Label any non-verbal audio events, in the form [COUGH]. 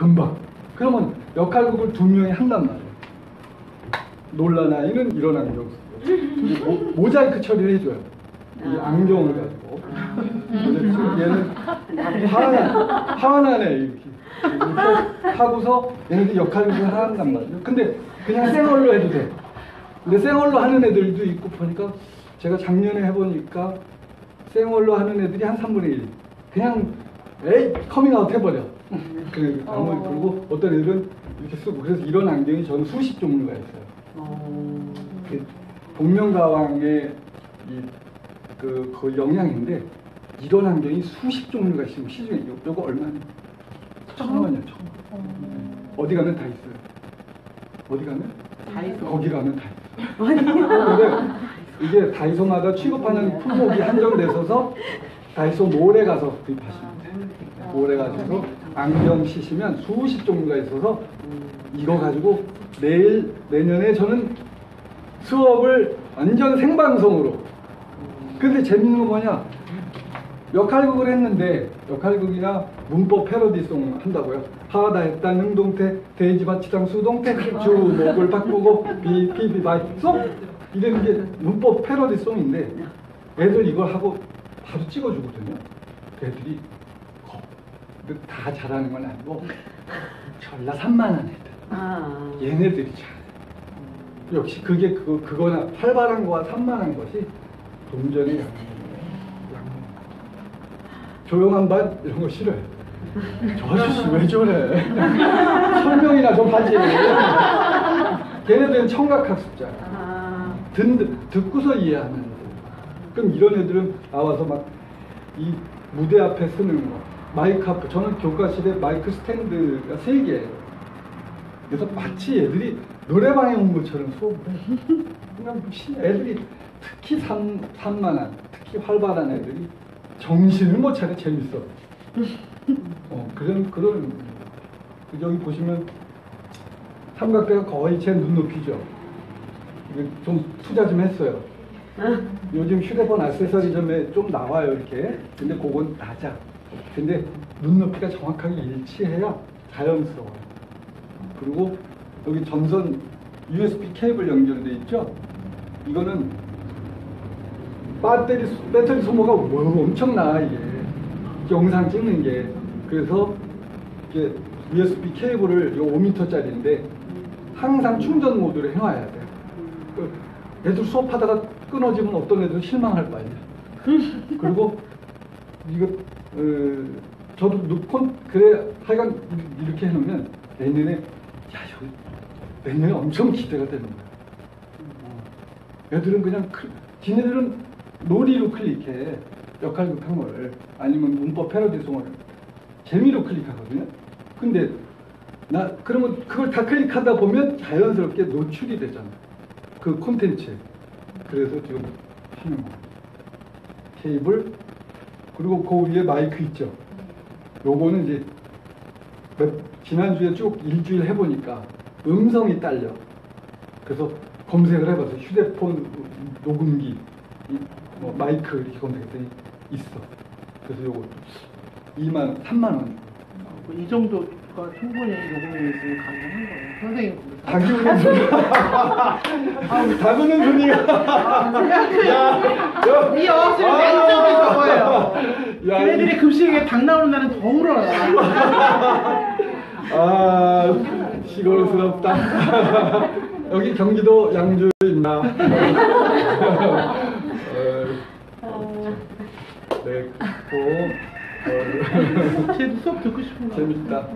금방. 그러면 역할극을 두 명이 한단 말이에요. 놀란 아이는 쓰고 모, 모자이크 처리를 해줘요. 이 안경을 가지고. 얘는 화난, 화난 애 이렇게. 이렇게 하고서 얘네들 역할극을 한단 말이에요. 근데 그냥 생얼로 해도 돼. 근데 생얼로 하는 애들도 있고 보니까 제가 작년에 해보니까 생얼로 하는 애들이 한 3분의 1. 그냥 에이 커밍아웃 해버려. 그 안경을 어. 그리고 어떤 애들은 이렇게 쓰고 그래서 이런 안경이 저는 수십 종류가 있어요. 어. 그 복면가왕의 이 그 그 영향인데 이런 안경이 수십 종류가 있으면 시중에 요, 요거 얼마냐? 천 원이야 천 원. 어디 가면 다 있어요. 어디 가면? 다이소. 거기 가면 다 있어요. 근데 이게 다이소마다 취급하는 품목이 한정돼 있어서 다이소 몰에 가서 구입하시면 돼요. mall에 가셔서 안경 치시면 수십 종류가 있어서 이거 가지고 내일 내년에 저는 수업을 완전 생방송으로. 근데 재밌는 건 뭐냐? 역할극을 했는데 역할극이나 문법 패러디 song 한다고요. 하다 했다 능동태 돼지밭이랑 수동태 주 목을 바꾸고 be p.p. by song 이런 게 문법 패러디송인데 애들 이걸 하고 바로 찍어주거든요 애들이 거- 다 잘하는 건 아니고 전라 산만한 애들 아. 얘네들이 잘해. 역시 그게 그거 그거나 활발한 거와 산만한 것이 동전의 양. 조용한 반 이런 거 싫어요. 저 아저씨 왜 저래? 설명이나 좀 하지. 걔네들은 청각학습자. 아. 듣, 듣고서 이해하는. 그럼 이런 애들은 나와서 막 이 무대 앞에 쓰는 거, 마이크 앞에, 저는 교과실에 마이크 스탠드가 세 개예요. 그래서 마치 애들이 노래방에 온 것처럼 수업을 해. [LAUGHS] 그냥 신- 애들이 특히 산, 산만한, 특히 활발한 애들이 정신을 못 차려 재밌어. [LAUGHS] 어, 그런, 그런, 여기 보시면 삼각대가 거의 제 눈높이죠. 좀 투자 좀 했어요. 요즘 휴대폰 액세서리점에 좀 나와요 이렇게. 근데 그건 낮아. 근데 눈높이가 정확하게 일치해야 자연스러워요. 그리고 여기 전선 USB 케이블 연결돼 있죠. 이거는 배터리 소- 배터리 소모가 뭐 엄청나 이게 영상 찍는 게 그래서 이게 USB 케이블을 요 5m짜리인데 항상 충전 모드로 해놔야 돼요. 그 애들 수업하다가 끊어지면 어떤 애들 실망할 거 아니야. 그리고 이거 어, 저도 놓고 그래 하여간 이렇게 해놓으면 내년에 야 저기 내년에 엄청 기대가 되는 거야. 어, 애들은 그냥 클, 지네들은 놀이로 클릭해 역할극한 걸 아니면 문법 패러디 송을 재미로 클릭하거든요. 근데 나 그러면 그걸 다 클릭하다 보면 자연스럽게 노출이 되잖아. 그 콘텐츠에. 그래서 지금 하는 거. 케이블 그리고 그 위에 마이크 있죠. 요거는 이제 몇- 지난주에 쭉 일주일 해보니까 음성이 딸려. 그래서 검색을 해봤어요. 휴대폰 녹음기, 이뭐 마이크 이렇게 검색했더니 있어. 그래서 요거 2만, 3만 원. 이 정도가 충분히 녹음이 있으면 가능한 거예요. 선생님. 닭이 우는 소리가. 닭 우는 소리가. 야, 이 어학생 아. 맹점이 저거예요. 야, 걔네들이 이- 급식에 닭 나오는 날은 더 울어요. 아, 시골스럽다. 여기 경기도 양주입니다. [LAUGHS] 어, 네, 그리고, 어, [LAUGHS] 쟤도 수업 듣고 싶은 거. 재밌다.